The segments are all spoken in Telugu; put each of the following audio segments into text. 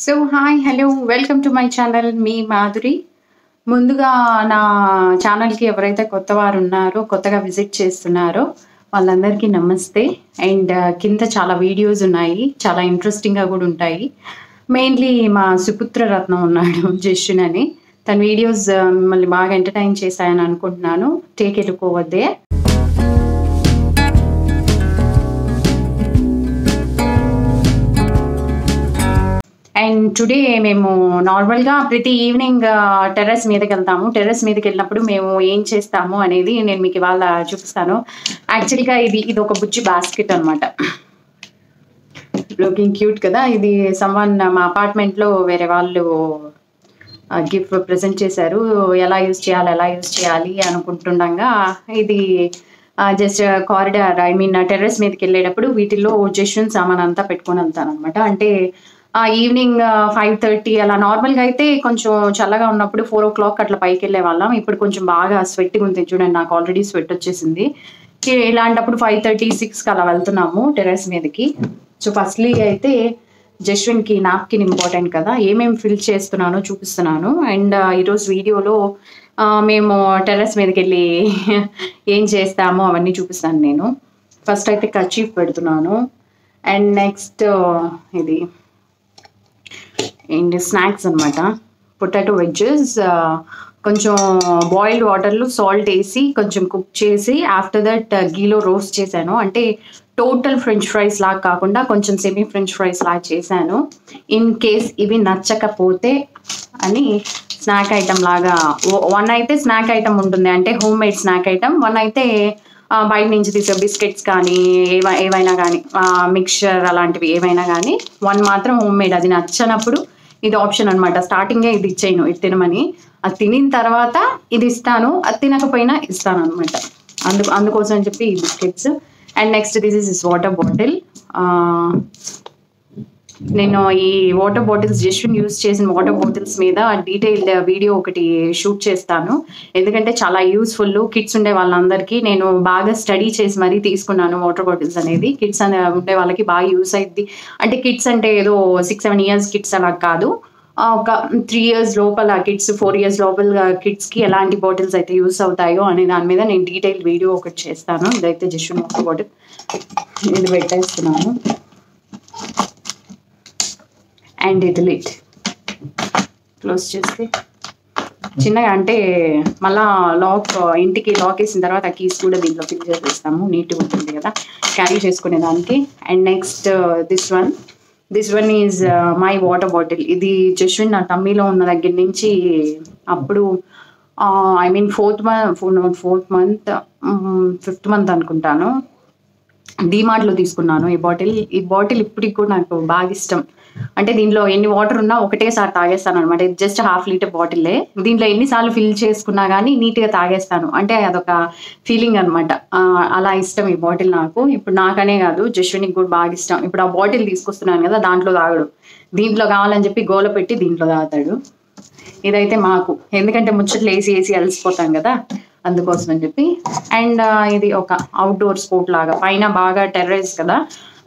So hi hello welcome to my channel మీ మాధురి ముందుగా నా ఛానల్కి ఎవరైతే కొత్త వారు ఉన్నారో కొత్తగా విజిట్ చేస్తున్నారో వాళ్ళందరికీ నమస్తే. అండ్ uh, కింద చాలా వీడియోస్ ఉన్నాయి చాలా ఇంట్రెస్టింగ్గా కూడా ఉంటాయి. మెయిన్లీ మా సుపుత్ర రత్నం ఉన్నాడు జస్టిన్ అని. తన వీడియోస్ uh, మిమ్మల్ని బాగా ఎంటర్టైన్ చేశాయని అనుకుంటున్నాను. టేక్ ఎలుకోవద్దే అండ్ టుడే మేము నార్మల్గా ప్రతి ఈవినింగ్ టెర్రస్ మీదకి వెళ్తాము. టెర్రస్ మీదకి వెళ్ళినప్పుడు మేము ఏం చేస్తాము అనేది నేను మీకు ఇవాళ చూపిస్తాను. యాక్చువల్గా ఇది ఇది ఒక బుజ్జి బాస్కెట్ అనమాట లుకింగ్ క్యూట్ కదా. ఇది సమ్వన్ మా అపార్ట్మెంట్లో వేరే వాళ్ళు గిఫ్ట్ ప్రజెంట్ చేశారు. ఎలా యూజ్ చేయాలి ఎలా యూజ్ చేయాలి అనుకుంటుండగా ఇది just corridor I mean terrace మీదకి వెళ్ళేటప్పుడు వీటిల్లో జెషన్ సామాన్ అంతా పెట్టుకొని వెళ్తాను అనమాట అంటే ఈవినింగ్ ఫైవ్ థర్టీ అలా నార్మల్గా అయితే కొంచెం చల్లగా ఉన్నప్పుడు ఫోర్ ఓ క్లాక్ అట్లా పైకి వెళ్ళే వాళ్ళం. ఇప్పుడు కొంచెం బాగా స్వెట్గా ఉంది. చూడండి నాకు ఆల్రెడీ స్వెట్ వచ్చేసింది. ఇలాంటప్పుడు ఫైవ్ థర్టీ సిక్స్కి అలా వెళ్తున్నాము టెర్రస్ మీదకి. సో ఫస్ట్లీ అయితే జస్విన్కి నాప్కిన్ ఇంపార్టెంట్ కదా. ఏమేమి ఫిల్ చేస్తున్నానో చూపిస్తున్నాను. అండ్ ఈరోజు వీడియోలో మేము టెర్రస్ మీదకి వెళ్ళి ఏం చేస్తామో అవన్నీ చూపిస్తాను నేను. ఫస్ట్ అయితే కచీఫ్ పెడుతున్నాను. అండ్ నెక్స్ట్ ఇది ఏంటి స్నాక్స్ అనమాట పొటాటో వెజ్జెస్ కొంచెం బాయిల్డ్ వాటర్లో సాల్ట్ వేసి కొంచెం కుక్ చేసి ఆఫ్టర్ దట్ గీలో రోస్ట్ చేశాను. అంటే టోటల్ ఫ్రెంచ్ ఫ్రైస్ లాగా కాకుండా కొంచెం సెమీ ఫ్రెంచ్ ఫ్రైస్ లాగా చేశాను. ఇన్ కేస్ ఇవి నచ్చకపోతే అని స్నాక్ ఐటమ్ లాగా వన్ అయితే స్నాక్ ఐటమ్ ఉంటుంది. అంటే home made snack item one అయితే బయట నుంచి తీసే బిస్కెట్స్ కానీ ఏవై ఏవైనా కానీ మిక్చర్ అలాంటివి ఏవైనా కానీ వన్ మాత్రం హోమ్ మేడ్ అది నచ్చనప్పుడు ఇది ఆప్షన్ అనమాట స్టార్టింగే ఇది ఇచ్చేయను ఇది తినమని. అది తినిన తర్వాత ఇది ఇస్తాను అది తినకపోయినా ఇస్తాను అనమాట అందు అందుకోసం అని చెప్పి ఈ biscuits and next this is is water bottle నేను ఈ వాటర్ బాటిల్స్ జస్ట్విన్ యూజ్ చేసిన వాటర్ బాటిల్స్ మీద డీటెయిల్డ్ వీడియో ఒకటి షూట్ చేస్తాను. ఎందుకంటే చాలా యూస్ఫుల్ కిడ్స్ ఉండే వాళ్ళందరికీ. నేను బాగా స్టడీ చేసి మరీ తీసుకున్నాను వాటర్ బాటిల్స్ అనేది. కిడ్స్ అనే ఉండే వాళ్ళకి బాగా యూస్ అయింది అంటే కిడ్స్ అంటే ఏదో సిక్స్ సెవెన్ ఇయర్స్ కిడ్స్ అలా కాదు. ఒక త్రీ ఇయర్స్ లోపల కిడ్స్ ఫోర్ ఇయర్స్ లోపల కిడ్స్కి ఎలాంటి బాటిల్స్ అయితే యూస్ అవుతాయో అనే దాని మీద నేను డీటెయిల్ వీడియో ఒకటి చేస్తాను. ఇదైతే జస్ట్ వాటర్ బాటిల్ ఇది పెట్టేస్తున్నాను. అండ్ ఇది లిట్ క్లోజ్ చేస్తే. చిన్నగా అంటే మళ్ళా లాక్ ఇంటికి లాక్ వేసిన తర్వాత కీస్ కూడా దీంట్లో ఫిల్ చేసేస్తాము. నీట్గా ఉంటుంది కదా. క్యారీ చేసుకునే దానికి. And next this one. This one is uh, my water bottle. ఇది జస్విన్ నా టమ్మీలో ఉన్న దగ్గర నుంచి అప్పుడు I mean fourth month fourth month fifth month అనుకుంటాను. డీమార్ట్లో తీసుకున్నాను ఈ బాటిల్. ఈ బాటిల్ ఇప్పటికి కూడా నాకు బాగా ఇష్టం. అంటే దీంట్లో ఎన్ని వాటర్ ఉన్నా ఒకటేసారి తాగేస్తాను అనమాట ఇది జస్ట్ హాఫ్ లీటర్ బాటిలే దీంట్లో ఎన్నిసార్లు ఫిల్ చేసుకున్నా కానీ నీట్గా తాగేస్తాను. అంటే అదొక ఫీలింగ్ అనమాట అలా ఇష్టం ఈ బాటిల్ నాకు. ఇప్పుడు నాకనే కాదు జస్వినికి కూడా బాగా ఇష్టం. ఇప్పుడు ఆ బాటిల్ తీసుకొస్తున్నాను కదా దాంట్లో తాగడు. దీంట్లో కావాలని చెప్పి గోల పెట్టి దీంట్లో తాగుతాడు. ఇదైతే మాకు. ఎందుకంటే ముచ్చట్లు వేసి వేసి అలసిపోతాం కదా అందుకోసం అని చెప్పి. అండ్ ఇది ఒక అవుట్డోర్ స్పోర్ట్ లాగా. పైన బాగా టెర్రస్ కదా.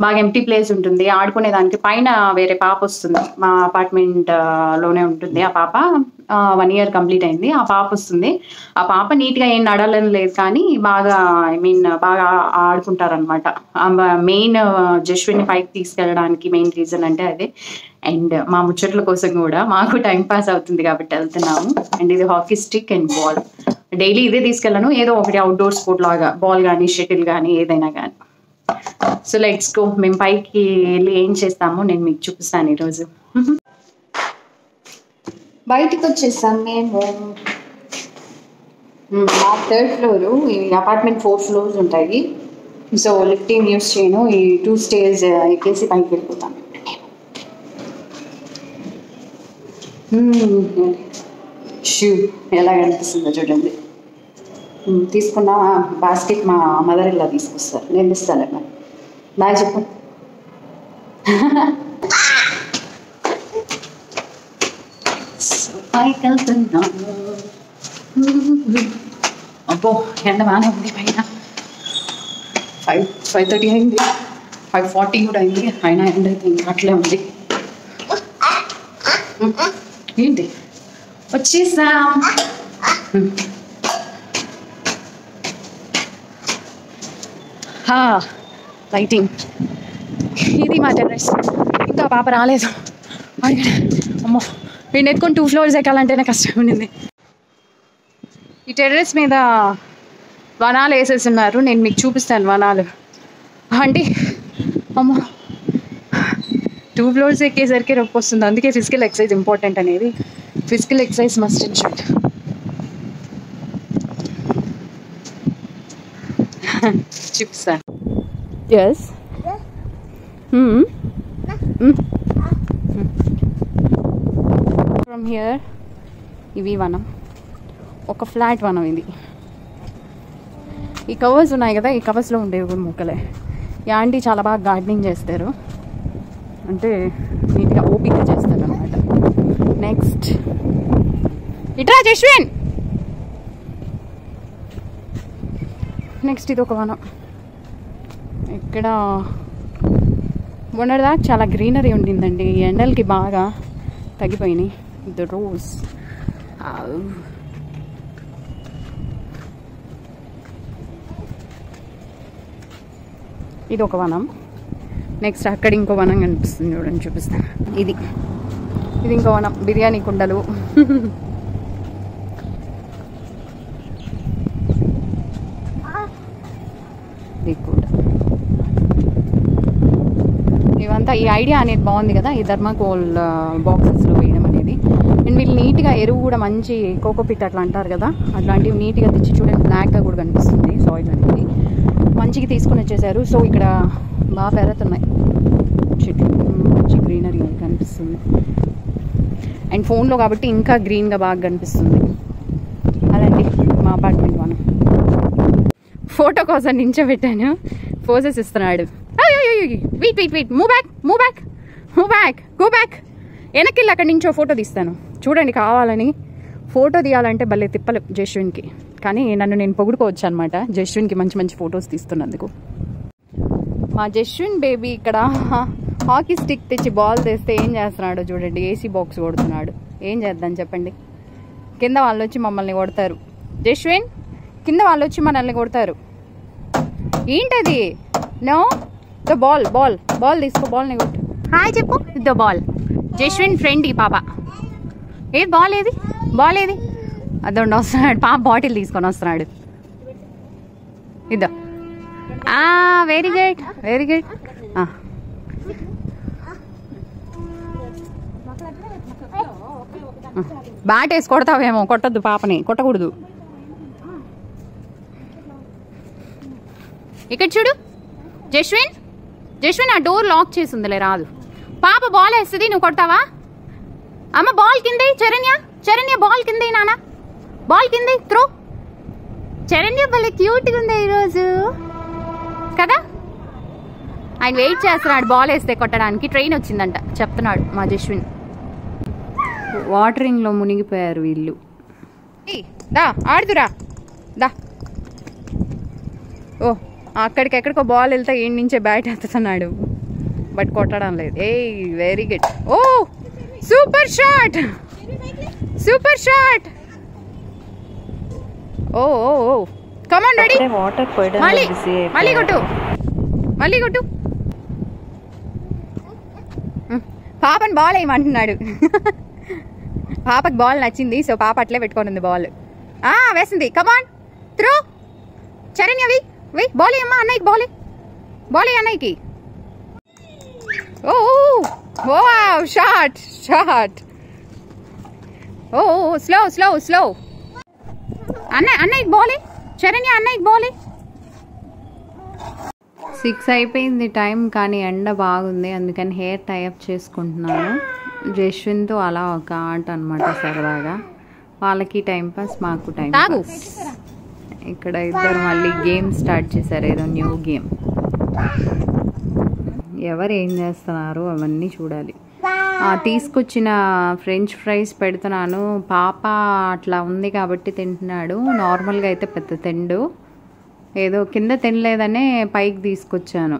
బాగా ఎంటీ ప్లేస్ ఉంటుంది. ఆడుకునే దానికి పైన వేరే పాప వస్తుంది. మా అపార్ట్మెంట్లోనే ఉంటుంది ఆ పాప. వన్ ఇయర్ కంప్లీట్ అయింది. ఆ పాప వస్తుంది. ఆ పాప నీట్గా ఏం నడాలని లేదు కానీ బాగా ఐ మీన్ బాగా ఆడుకుంటారనమాట మెయిన్ జస్విన్ పైకి తీసుకెళ్ళడానికి మెయిన్ రీజన్ అంటే అదే. అండ్ మా ముచ్చట్ల కోసం కూడా మాకు టైం పాస్ అవుతుంది కాబట్టి వెళ్తున్నాము. అండ్ ఇది hockey stick and ball daily ఇదే తీసుకెళ్ళను. ఏదో ఒకటి అవుట్డోర్ స్పోర్ట్ లాగా బాల్ కానీ షటిల్ కానీ ఏదైనా కానీ సో లెట్స్ గో మేము పైకి వెళ్ళి ఏం చేస్తామో నేను మీకు చూపిస్తాను ఈరోజు. బయటికి వచ్చేసాం మేము. మా థర్డ్ ఫ్లోర్ ఈ అపార్ట్మెంట్ ఫోర్ ఫ్లోర్స్ ఉంటాయి. సో లిఫ్టింగ్ యూస్ చేయను. ఈ టూ స్టేజ్ ఎక్కేసి పైకి వెళ్ళిపోతాను షూ ఎలా కనిపిస్తుందో చూడండి. తీసుకున్న బాస్కెట్ మా మదర్ ఇలా తీసుకొస్తారు. నేను ఇస్తాను బాయ్ చెప్పు. అబ్బో ఎండ బాగా ఉంది పైన. ఫైవ్ ఫైవ్ థర్టీ అయింది. ఫైవ్ ఫార్టీ కూడా అయింది. అయినా ఎండ అయితే ఇంకా అట్లే ఉంది. ఏంటి? వచ్చేసాం. హా, లైటింగ్ ఇది మా టెర్రస్ ఇంకా పాప రాలేదు. అమ్మ అమ్మో. వీడిని ఎత్తుకొని టూ ఫ్లోర్స్ ఎక్కాలంటేనే కష్టం ఉండింది. ఈ టెర్రస్ మీద వనాలు వేసేస్తున్నారు. నేను మీకు చూపిస్తాను వనాలు. అంటే అమ్మో. టూ ఫ్లోర్స్ ఎక్కేసరికి రొప్పి వస్తుంది. అందుకే ఫిజికల్ ఎక్సర్సైజ్ ఇంపార్టెంట్ అనేది. Physical exercise must and should చూపిస్తాను. ఎస్ ఫ్రమ్ హియర్ ఇవి వనం. ఒక ఫ్లాట్ వనం ఇది. ఈ కవర్స్ ఉన్నాయి కదా ఈ కవర్స్లో ఉండేవి కూడా మొక్కలే. ఈ ఆంటీ చాలా బాగా గార్డెనింగ్ చేస్తారు. అంటే నీట్గా ఓపిక చేస్తారు అనమాట నెక్స్ట్ ఇట్రా జస్విన్! నెక్స్ట్ ఇది ఒక వనం. ఇక్కడ మొన్నటిదాకా చాలా గ్రీనరీ ఉండిందండి. ఎండలకి బాగా తగ్గిపోయినాయి. ద రోజ్ ఇది ఒక వనం. నెక్స్ట్ అక్కడ ఇంకో వనం కనిపిస్తుంది చూడండి చూపిస్తాను ఇది. ఇది ఇంకో వనం. బిర్యానీ కుండలు. ఇది కూడా. ఇదంతా ఈ ఐడియా అనేది బాగుంది కదా ఈ ధర్మాకోల్ బాక్సెస్లో వేయడం అనేది. అండ్ వీళ్ళు నీట్గా ఎరువు కూడా మంచి కోకోపిట్ అట్లా అంటారు కదా అట్లాంటివి నీట్గా తెచ్చి చూడండి బ్లాక్గా కూడా కనిపిస్తుంది సాయిల్ అనేది. మంచిగా తీసుకొని వచ్చేసారు. సో ఇక్కడ బాగా పెరుగుతున్నాయి. చెట్లు మంచి గ్రీనరీ కనిపిస్తుంది. అండ్ ఫోన్లో కాబట్టి ఇంకా గ్రీన్గా బాగా కనిపిస్తుంది. అలాంటి మా అపార్ట్మెంట్ మనం ఫోటో కోసం నించోబెట్టాను. పోజెస్ ఇస్తున్నాడు. Wait wait wait move back move back move back go back వెనక్కి అక్కడి నుంచో ఫోటో తీస్తాను చూడండి కావాలని ఫోటో తీయాలంటే భలే తిప్పలు జశ్విన్కి కానీ నన్ను నేను పొగుడుకోవచ్చు అనమాట జశ్విన్కి మంచి మంచి ఫొటోస్ తీస్తున్నందుకు మా జశ్విన్ బేబీ ఇక్కడ హాకీ స్టిక్ తెచ్చి బాల్ తెస్తే ఏం చేస్తున్నాడో చూడండి ఏసీ బాక్స్ కొడుతున్నాడు ఏం చేద్దాం చెప్పండి కింద వాళ్ళు వచ్చి మమ్మల్ని కొడతారు జశ్విన్ కింద వాళ్ళు వచ్చి మనల్ని కొడతారు ఏంటది no the ball ball ball తీసుకో బాల్ని కొట్టు. హాయ్ చెప్పు. ద బాల్ జశ్విన్ ఫ్రెండ్ ఈ పాప. ఏ బాల్ ఏది? బాల్ ఏది? అదొండి వస్తున్నాడు. పాప బాటిల్ తీసుకొని వస్తున్నాడు. ఇద్దా very good very good bat వేసి కొడతావేమో. కొట్టద్దు పాపని. కొట్టకూడదు. ఇక్కడ చూడు. జశ్విన్ జశ్విన్ ఆ డోర్ లాక్ చేసిందిలే రాదు. పాప బాల్ వేస్తుంది నువ్వు కొడతావా? అమ్మ బాల్ కింద చరణ్య చరణ్య బాల్ కింద నాన్న బాల్ కింద త్రో చరణ్య భలే క్యూట్గా ఉంది ఈరోజు. కదా? ఆయన వెయిట్ చేస్తున్నాడు బాల్ వేస్తే కొట్టడానికి. ట్రైన్ వచ్చిందంట చెప్తున్నాడు మా జశ్విన్ వాటరింగ్లో మునిగిపోయారు వీళ్ళు. దా ఆడుదురా. దా. ఓ అక్కడికి ఎక్కడికో బాల్ వెళ్తే ఈ నుంచే బ్యాట్ ఎత్తుతున్నాడు. బట్ కొట్టడం లేదు. ఏ very good oh super shot super shot oh oh oh. Come on ready water పోయడం మళ్ళీ మళ్ళీ కొట్టు. మళ్ళీ కొట్టు. పాపని బాల్ వేయమంటున్నాడు. పాపకి బాల్ నచ్చింది సో పాప అట్లే పెట్టుకొని బాల్ ఆ వేసింది. కమాన్ త్రో చరణ్ వెయ్ బాల్ అమ్మా అన్నయ్యకి బాల్ బాల్ అన్నయ్యకి? ఓ ఓ shot shot. Oh slow slow slow అన్నయ్య అన్నయ్యకి బాలే చరణ్య అన్నయ్యకి బాలే సిక్స్ అయిపోయింది టైం కానీ ఎండ బాగుంది. అందుకని హెయిర్ టైఅప్ చేసుకుంటున్నాను. జశ్విన్తో అలా ఒక ఆట అనమాట సరదాగా. వాళ్ళకి టైం పాస్ మాకు టైం పాస్ ఇక్కడ ఇద్దరు మళ్ళీ గేమ్ స్టార్ట్ చేశారు ఏదో న్యూ గేమ్. ఎవరు ఏం చేస్తున్నారు అవన్నీ చూడాలి. తీసుకొచ్చిన ఫ్రెంచ్ ఫ్రైస్ పెడుతున్నాను. పాప అట్లా ఉంది కాబట్టి తింటున్నాడు. నార్మల్గా అయితే పెద్ద తిండు. ఏదో కింద తినలేదనే పైకి తీసుకొచ్చాను.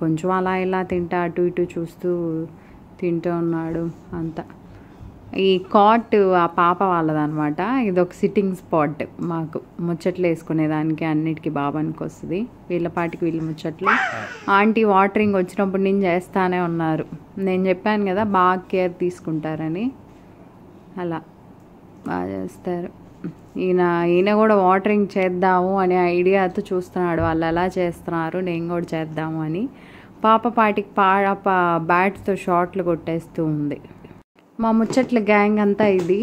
కొంచెం అలా ఇలా తింటా అటు ఇటు చూస్తూ తింటూ ఉన్నాడు అంతా. ఈ కాట్ ఆ పాప వాళ్ళదనమాట. ఇది ఒక సిట్టింగ్ స్పాట్ మాకు ముచ్చట్లు వేసుకునేదానికి అన్నిటికీ బాబానికి వస్తుంది. వీళ్ళ పాటికి వీళ్ళ ముచ్చట్లు. ఆంటీ వాటరింగ్ వచ్చినప్పుడు నేను చేస్తానే ఉన్నారు. నేను చెప్పాను కదా బాగా కేర్ తీసుకుంటారని. అలా బాగా చేస్తారు. ఈయన ఈయన కూడా వాటరింగ్ చేద్దాము అనే ఐడియాతో చూస్తున్నాడు. వాళ్ళు ఎలా చేస్తున్నారు నేను కూడా చేద్దాము అని. పాప పాటికి పా బ్యాట్తో షాట్లు కొట్టేస్తూ ఉంది. మా ముచ్చట్ల గ్యాంగ్ అంతా ఇది.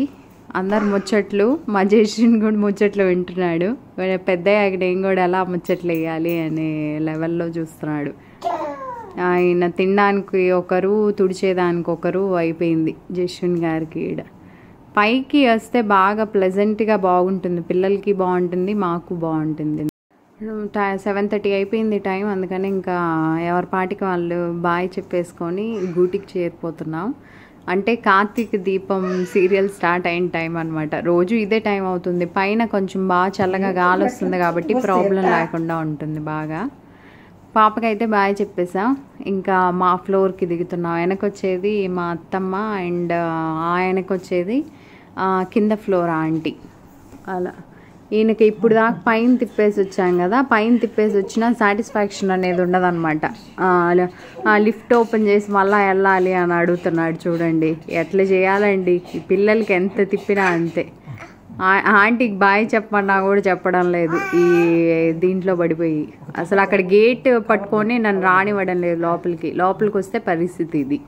అందరు ముచ్చట్లు మా జేషన్ కూడా ముచ్చట్లు వింటున్నాడు. పెద్ద పెద్దయ్యాక నేను కూడా ఎలా ముచ్చట్లు వేయాలి అనే లెవెల్లో చూస్తున్నాడు. ఆయన తినడానికి ఒకరు తుడిచేదానికి ఒకరు అయిపోయింది జశ్విన్ గారికి ఈడ. పైకి వస్తే బాగా ప్లెజెంట్గా బాగుంటుంది. పిల్లలకి బాగుంటుంది మాకు బాగుంటుంది. సెవెన్ థర్టీ అయిపోయింది టైం అందుకని ఇంకా ఎవరి పాటికి వాళ్ళు బాయ్ చెప్పేసుకొని గూటికి చేరిపోతున్నాం. అంటే కార్తీక దీపం సీరియల్ స్టార్ట్ అయిన టైం అనమాట రోజు ఇదే టైం అవుతుంది. పైన కొంచెం బాగా చల్లగా గాలి వస్తుంది కాబట్టి ప్రాబ్లం లేకుండా ఉంటుంది బాగా. పాపకైతే బాగా చెప్పేసాం. ఇంకా మా ఫ్లోర్కి దిగుతున్నాం. వెనకొచ్చేది మా అత్తమ్మ అండ్ ఆయనకు వచ్చేది ఆ, కింద ఫ్లోర్ ఆంటీ. అలా. ఈయనకి ఇప్పుడు దాకా పైన తిప్పేసి వచ్చాం కదా పైన తిప్పేసి వచ్చిన సాటిస్ఫాక్షన్ అనేది ఉండదన్నమాట. లిఫ్ట్ ఓపెన్ చేసి మళ్ళీ వెళ్ళాలి అని అడుగుతున్నాడు చూడండి. ఎట్లా చేయాలండి? ఈ పిల్లలకి ఎంత తిప్పినా అంతే. ఆంటీకి బాయ్ చెప్పమన్నా కూడా చెప్పడం లేదు. ఈ దీంట్లో పడిపోయి. అసలు అక్కడ గేట్ పట్టుకొని నన్ను రానివ్వడం లేదు లోపలికి. లోపలికి వస్తే పరిస్థితి ఇది.